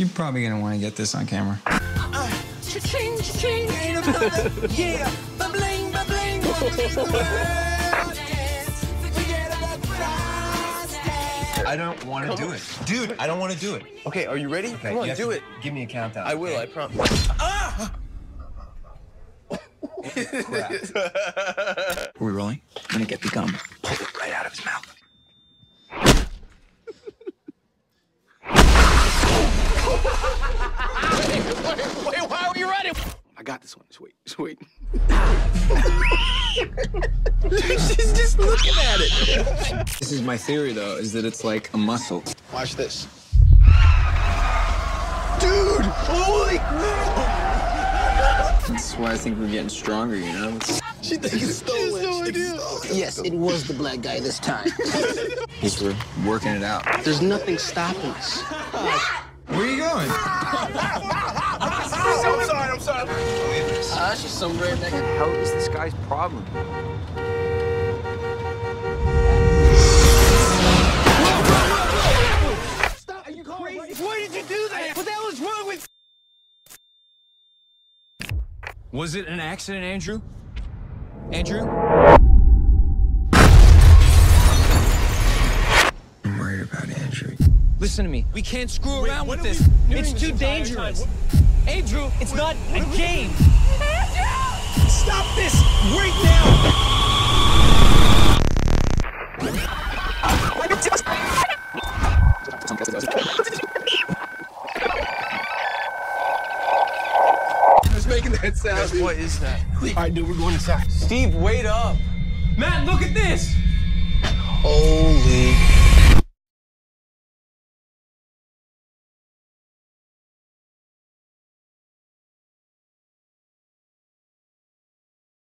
You're probably gonna want to get this on camera. Cha-ching, cha-ching, yeah. Ba-bling, ba-bling. I don't want to do it. Dude, I don't want to do it. Okay, are you ready? Okay, Come on, do it. Give me a countdown. I will, I okay? promise. Ah! Are we rolling? I'm gonna get the gum. Pull it right out of his mouth. Wait, why are you running? I got this one. Sweet, sweet. She's just looking at it. This is my theory, though, is that it's like a muscle. Watch this. Dude! Holy That's why I think we're getting stronger, you know? She thinks it's stolen. no idea. Yes, it was the black guy this time. Because we're working it out. There's nothing stopping us. Where are you going? I'm sorry, I'm sorry. Ah, she's some redneck. How is this guy's problem? Stop! Are you crazy? Why did you do that? What the hell is wrong with? Was it an accident, Andrew? Andrew? Listen to me. We can't screw around with this. It's too dangerous. Andrew, it's not a game. Andrew! Stop this right now! Who's making that sound? What is that? All right, dude, we're going inside. Steve, wait up. Matt, look at this. Holy